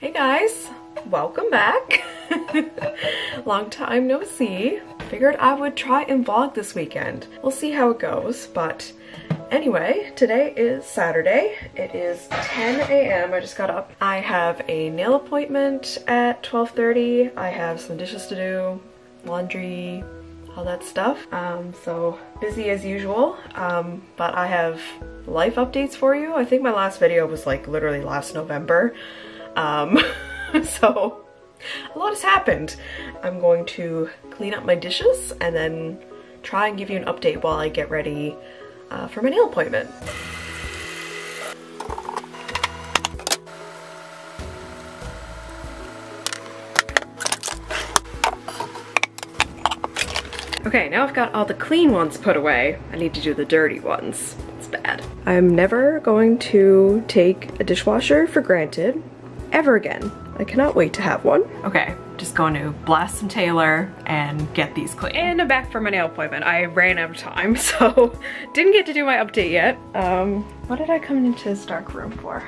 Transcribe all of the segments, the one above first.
Hey guys, welcome back. Long time no see. Figured I would try and vlog this weekend. We'll see how it goes, but anyway, today is Saturday. It is 10 a.m. I just got up. I have a nail appointment at 12.30. I have some dishes to do, laundry, all that stuff. Um, so busy as usual, um, but I have life updates for you. I think my last video was like literally last November. Um, so a lot has happened. I'm going to clean up my dishes and then try and give you an update while I get ready uh, for my nail appointment. Okay, now I've got all the clean ones put away. I need to do the dirty ones. It's bad. I'm never going to take a dishwasher for granted ever again. I cannot wait to have one. Okay, just going to blast some Taylor and get these clean. And I'm back for my nail appointment. I ran out of time, so didn't get to do my update yet. Um, what did I come into this dark room for?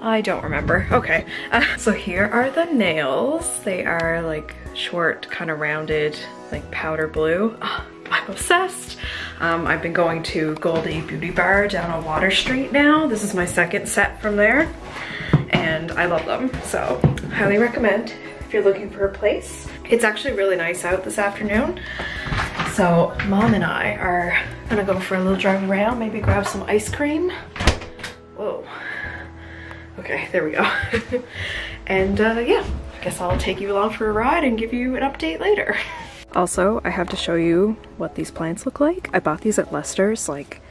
I don't remember. Okay, uh, so here are the nails. They are like short, kind of rounded, like powder blue. Oh, I'm obsessed. Um, I've been going to Goldie Beauty Bar down on Water Street now. This is my second set from there I love them. So highly recommend if you're looking for a place. It's actually really nice out this afternoon. So mom and I are gonna go for a little drive around, maybe grab some ice cream. Whoa. Okay, there we go. and uh, yeah, I guess I'll take you along for a ride and give you an update later. Also, I have to show you what these plants look like. I bought these at Lester's like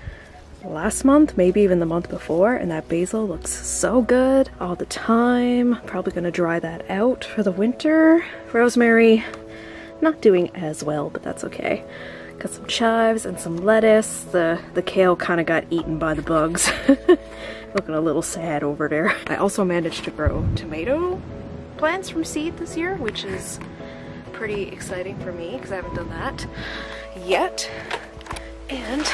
last month, maybe even the month before, and that basil looks so good all the time. Probably gonna dry that out for the winter. Rosemary, not doing as well, but that's okay. Got some chives and some lettuce. The, the kale kind of got eaten by the bugs. Looking a little sad over there. I also managed to grow tomato plants from seed this year, which is pretty exciting for me because I haven't done that yet. And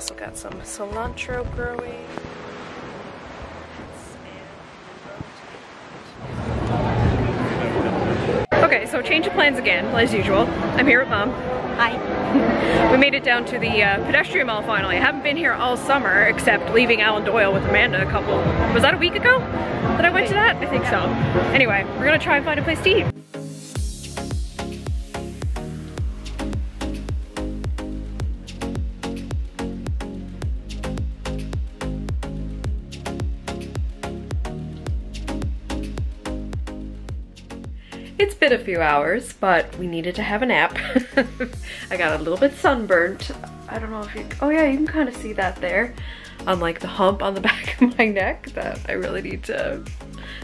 also got some cilantro growing. Okay, so change of plans again, as usual. I'm here with mom. Hi. we made it down to the uh, pedestrian mall finally. I haven't been here all summer except leaving Alan Doyle with Amanda a couple, was that a week ago that I went to that? I think so. Anyway, we're gonna try and find a place to eat. A few hours, but we needed to have a nap. I got a little bit sunburnt. I don't know if you, oh yeah, you can kind of see that there on like the hump on the back of my neck that I really need to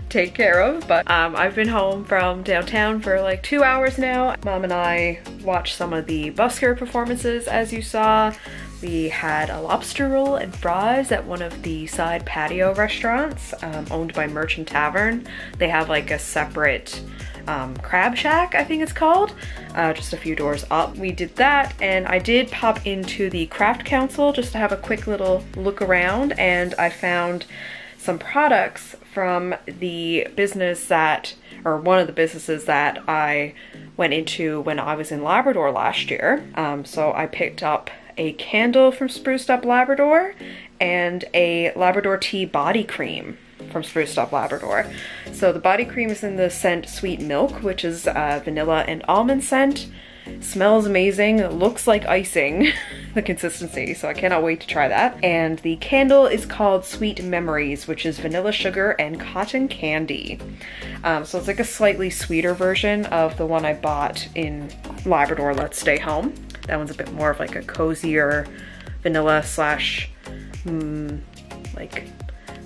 take care of. But um, I've been home from downtown for like two hours now. Mom and I watched some of the busker performances as you saw. We had a lobster roll and fries at one of the side patio restaurants um, owned by Merchant Tavern. They have like a separate um, Crab Shack, I think it's called, uh, just a few doors up. We did that and I did pop into the Craft Council just to have a quick little look around and I found some products from the business that, or one of the businesses that I went into when I was in Labrador last year. Um, so I picked up a candle from Spruced Up Labrador and a Labrador Tea body cream from Spruced Up Labrador. So the body cream is in the scent Sweet Milk, which is uh, vanilla and almond scent. Smells amazing, looks like icing, the consistency, so I cannot wait to try that. And the candle is called Sweet Memories, which is vanilla sugar and cotton candy. Um, so it's like a slightly sweeter version of the one I bought in Labrador Let's Stay Home. That one's a bit more of like a cozier vanilla slash, mm, like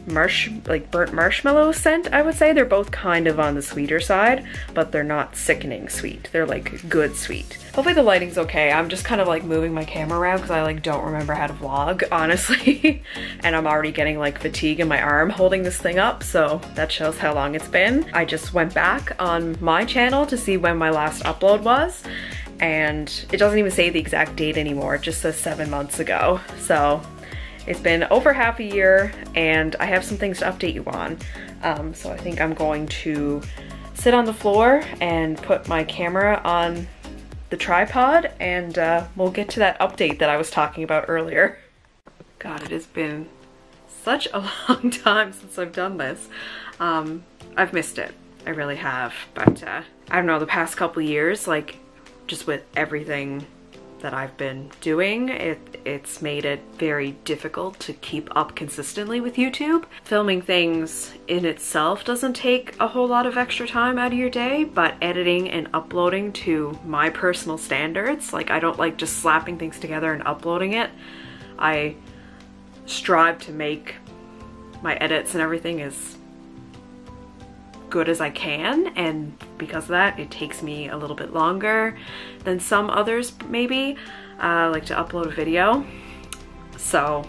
marsh like burnt marshmallow scent I would say. They're both kind of on the sweeter side but they're not sickening sweet. They're like good sweet. Hopefully the lighting's okay. I'm just kind of like moving my camera around because I like don't remember how to vlog honestly. And I'm already getting like fatigue in my arm holding this thing up so that shows how long it's been. I just went back on my channel to see when my last upload was and it doesn't even say the exact date anymore it just says seven months ago so it's been over half a year and I have some things to update you on. Um, so I think I'm going to sit on the floor and put my camera on the tripod and uh, we'll get to that update that I was talking about earlier. God, it has been such a long time since I've done this. Um, I've missed it. I really have. But uh, I don't know, the past couple years, like just with everything that I've been doing, it, it's made it very difficult to keep up consistently with YouTube. Filming things in itself doesn't take a whole lot of extra time out of your day, but editing and uploading to my personal standards, like I don't like just slapping things together and uploading it. I strive to make my edits and everything as good as I can and because of that it takes me a little bit longer than some others maybe uh, like to upload a video so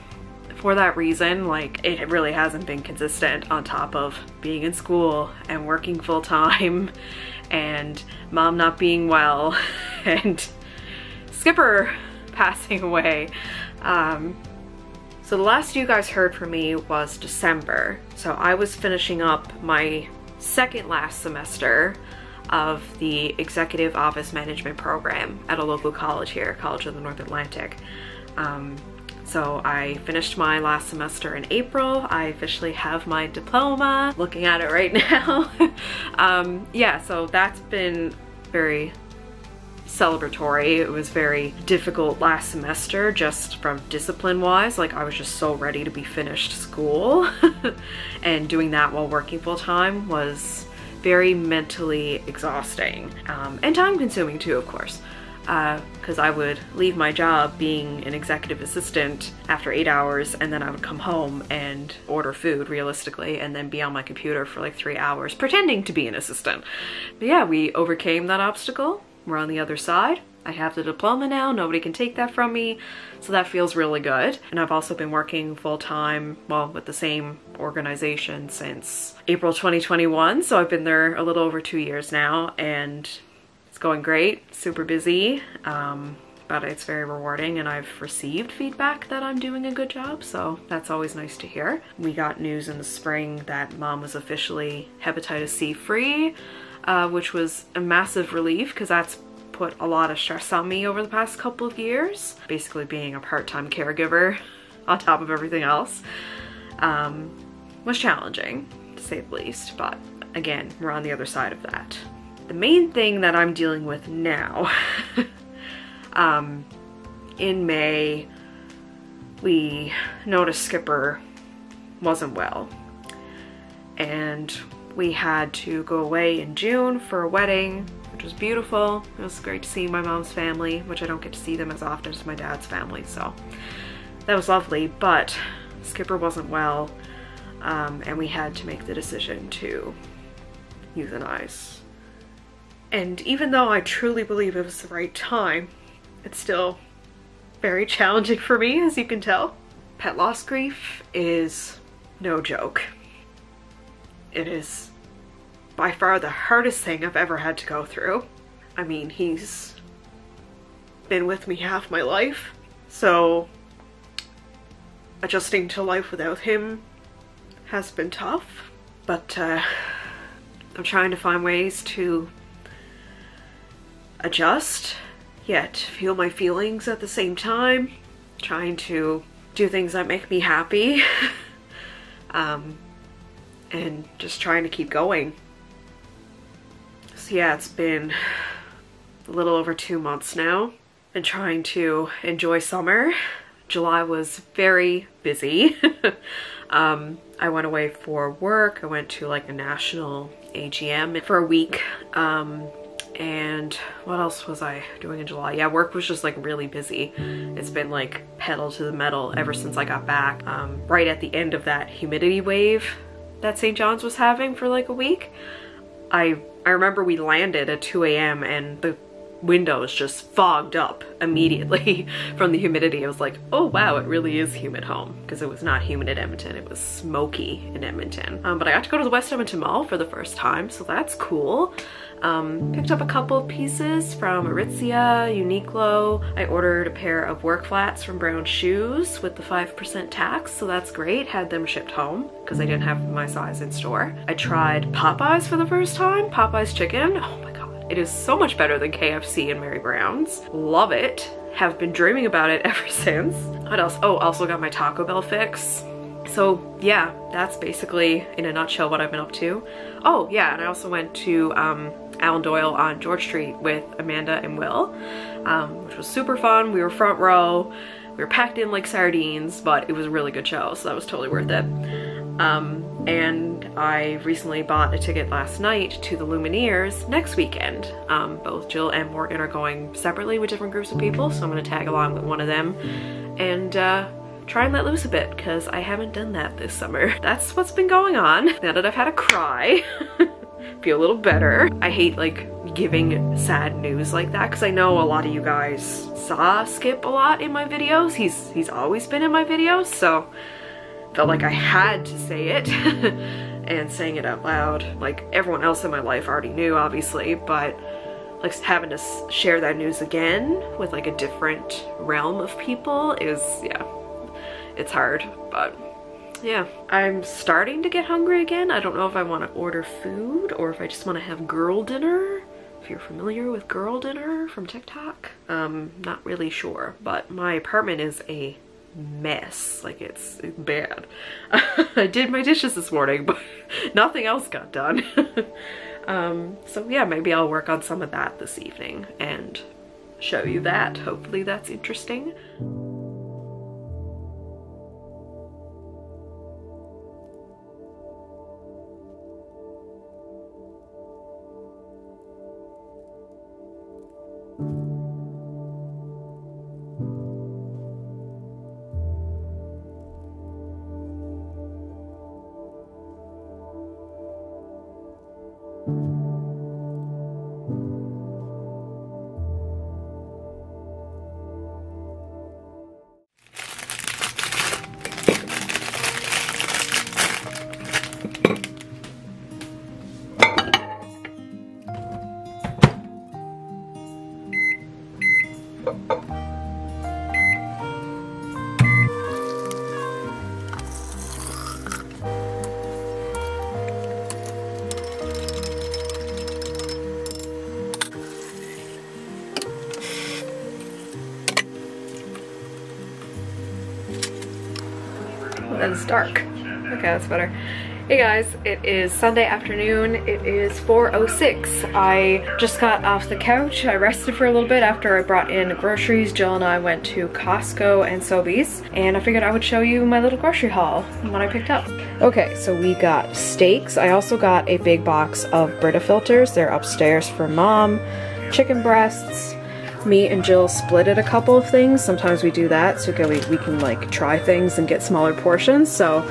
for that reason like it really hasn't been consistent on top of being in school and working full-time and mom not being well and Skipper passing away um, so the last you guys heard from me was December. So I was finishing up my second last semester of the Executive Office Management Program at a local college here, College of the North Atlantic. Um, so I finished my last semester in April. I officially have my diploma, looking at it right now. um, yeah, so that's been very celebratory. It was very difficult last semester just from discipline wise. Like I was just so ready to be finished school and doing that while working full time was very mentally exhausting um, and time consuming too, of course. Because uh, I would leave my job being an executive assistant after eight hours and then I would come home and order food realistically and then be on my computer for like three hours pretending to be an assistant. But yeah, we overcame that obstacle we're on the other side. I have the diploma now, nobody can take that from me, so that feels really good. And I've also been working full-time, well, with the same organization since April 2021, so I've been there a little over two years now, and it's going great, super busy, um, but it's very rewarding, and I've received feedback that I'm doing a good job, so that's always nice to hear. We got news in the spring that mom was officially hepatitis C free, uh, which was a massive relief because that's put a lot of stress on me over the past couple of years. Basically being a part-time caregiver on top of everything else um, was challenging to say the least, but again, we're on the other side of that. The main thing that I'm dealing with now, um, in May, we noticed Skipper wasn't well and we had to go away in June for a wedding, which was beautiful. It was great to see my mom's family, which I don't get to see them as often as my dad's family, so that was lovely. But Skipper wasn't well, um, and we had to make the decision to euthanize. And even though I truly believe it was the right time, it's still very challenging for me, as you can tell. Pet loss grief is no joke. It is by far the hardest thing I've ever had to go through. I mean, he's been with me half my life, so adjusting to life without him has been tough, but uh, I'm trying to find ways to adjust, yet feel my feelings at the same time, trying to do things that make me happy. um, and just trying to keep going. So yeah, it's been a little over two months now and trying to enjoy summer. July was very busy. um, I went away for work. I went to like a national AGM for a week. Um, and what else was I doing in July? Yeah, work was just like really busy. It's been like pedal to the metal ever since I got back. Um, right at the end of that humidity wave that St. John's was having for like a week. I I remember we landed at 2 a.m. and the windows just fogged up immediately from the humidity. I was like, oh wow, it really is humid home because it was not humid in Edmonton. It was smoky in Edmonton. Um, but I got to go to the West Edmonton Mall for the first time, so that's cool. Um, picked up a couple of pieces from Aritzia, Uniqlo. I ordered a pair of work flats from Brown Shoes with the 5% tax, so that's great. Had them shipped home because I didn't have my size in store. I tried Popeyes for the first time, Popeyes chicken. Oh it is so much better than KFC and Mary Brown's. Love it. Have been dreaming about it ever since. What else? Oh, also got my Taco Bell fix. So yeah, that's basically in a nutshell what I've been up to. Oh yeah, and I also went to um, Alan Doyle on George Street with Amanda and Will, um, which was super fun. We were front row. We were packed in like sardines, but it was a really good show, so that was totally worth it. Um, and I recently bought a ticket last night to the Lumineers next weekend. Um, both Jill and Morgan are going separately with different groups of people, so I'm gonna tag along with one of them. And uh, try and let loose a bit because I haven't done that this summer. That's what's been going on. Now that I've had a cry, feel a little better. I hate like giving sad news like that because I know a lot of you guys saw Skip a lot in my videos. He's he's always been in my videos, so felt like I had to say it. and saying it out loud, like everyone else in my life already knew obviously, but like having to share that news again with like a different realm of people is, yeah, it's hard, but yeah. I'm starting to get hungry again. I don't know if I want to order food or if I just want to have girl dinner. If you're familiar with girl dinner from TikTok, um, not really sure, but my apartment is a mess. Like it's bad. I did my dishes this morning, but nothing else got done. um, so yeah, maybe I'll work on some of that this evening and show you that. Hopefully that's interesting. Dark. Okay, that's better. Hey guys, it is Sunday afternoon. It is 4.06. I just got off the couch. I rested for a little bit after I brought in groceries. Jill and I went to Costco and Sobeys, and I figured I would show you my little grocery haul and what I picked up. Okay, so we got steaks. I also got a big box of Brita filters. They're upstairs for mom. Chicken breasts, me and Jill split it a couple of things. Sometimes we do that so we, we can like try things and get smaller portions. So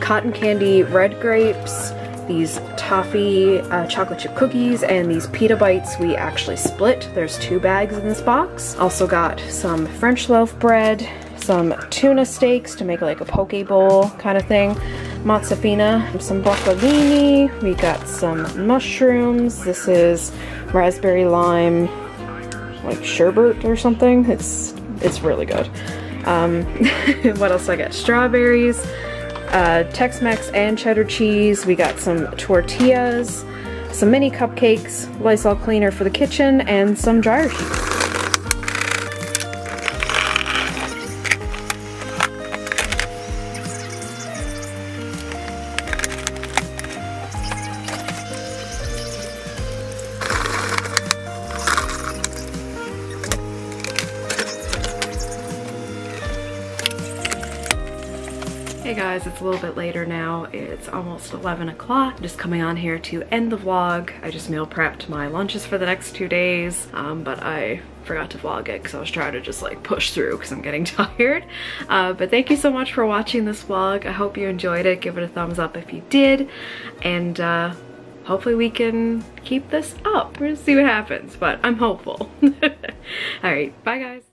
cotton candy red grapes, these toffee uh, chocolate chip cookies, and these pita bites we actually split. There's two bags in this box. Also got some French loaf bread, some tuna steaks to make like a poke bowl kind of thing, mozzafina, some broccolini, we got some mushrooms. This is raspberry lime like sherbet or something. It's it's really good. Um, what else I got? Strawberries, uh, Tex-Mex and cheddar cheese. We got some tortillas, some mini cupcakes, Lysol cleaner for the kitchen, and some dryer sheets. Almost 11 o'clock. Just coming on here to end the vlog. I just meal prepped my lunches for the next two days, um, but I forgot to vlog it because I was trying to just like push through because I'm getting tired. Uh, but thank you so much for watching this vlog. I hope you enjoyed it. Give it a thumbs up if you did. And uh, hopefully we can keep this up. We're gonna see what happens, but I'm hopeful. All right, bye guys.